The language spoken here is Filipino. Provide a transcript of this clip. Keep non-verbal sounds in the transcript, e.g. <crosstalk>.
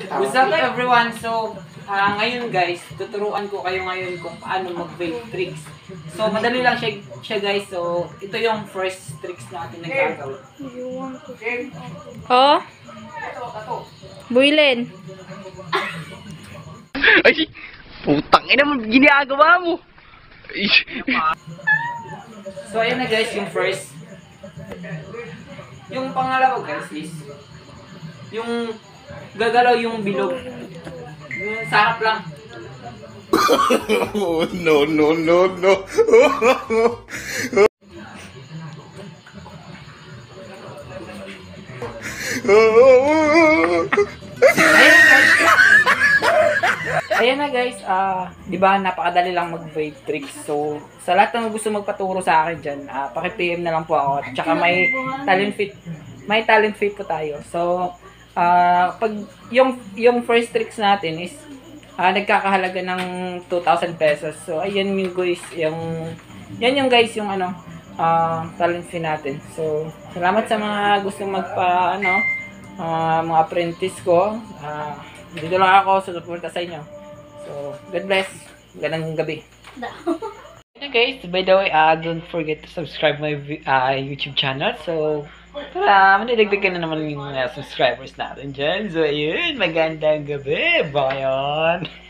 What's up everyone? So, ah, ngayon guys, tuturuan ko kayo ngayon kung paano mag-vape tricks. So, madali lang siya, siya guys. So, ito yung first tricks natin na gagawin. Oh. Builin. <laughs> Ay, putang ina mo, ginagawa mo. So, ayan na guys, yung first. Yung pangalawa guys is, yung gagalaw yung bilog. Yung sarap lang. <coughs> Oh, no, no, no, no. Ayan na guys. Ah, 'di ba napakadali lang mag-vape tricks. So, sa lahat ng gusto magpaturo sa akin diyan, ah, paki-PM na lang po ako. At saka may talent fit, may talent fit po tayo. So, ah, pag yung yung first tricks natin is ah, nagkakahalaga ng 2,000 pesos. So, ayan yung guys, yung yan yung guys yung ano, ah, talent fee natin. So, salamat sa mga gustong magpa ano, ah, mga apprentice ko. Ah, dito lang ako sa suporta sa inyo. So, God bless. Ganang gabi. Okay <laughs> guys, by the way, uh, don't forget to subscribe my uh, YouTube channel. So, para manidagdagan na naman yung mga subscribers natin dyan. So, ayun, magandang gabi. Baka yun. <laughs>